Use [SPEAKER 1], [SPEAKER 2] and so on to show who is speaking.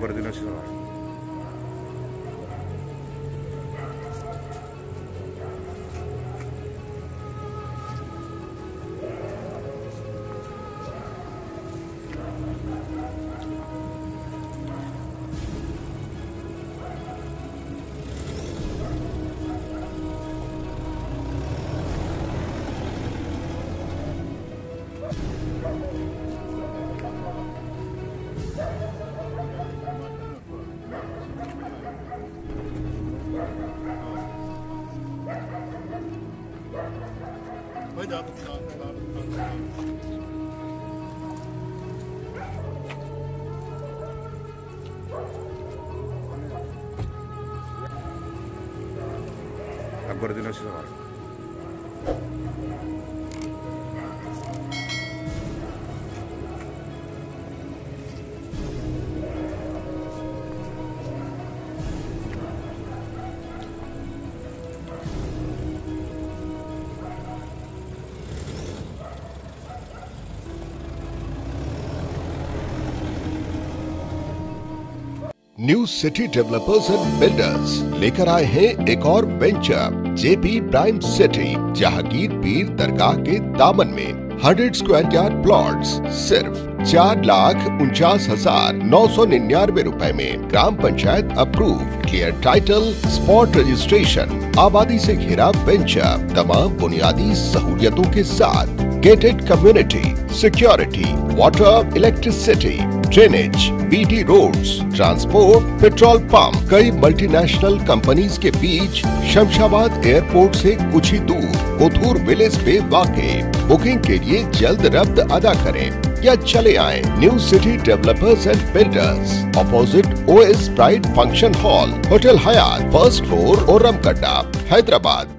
[SPEAKER 1] coordinación. Vai dar pro carro. Agora de nossa hora.
[SPEAKER 2] New city developers and builders लेकर आए हैं एक और venture JP prime city Jahangir Peer Dargah के दामन में। 100 स्क्वायर यार्ड प्लॉट्स सिर्फ़ चार लाख उनचास हज़ार नौ सौ निन्यानवे रूपए में। ग्राम panchayat approve clear title spot registration आबादी से घिरा वेंचर तमाम बुनियादी सहूलियतों के साथ। Gated community security water electricity drainage BT roads transport petrol pump कई मल्टीनेशनल कंपनीज़ के बीच शमशाबाद एयरपोर्ट से कुछ ही दूर, कोथूर विलेज पे वाक़ बुकिंग के लिए जल्द रब्त अदा करें। या चले आए new city developers and builders opposite O S pride function hall hotel Hyatt first floor ओरमकड्डा Hyderabad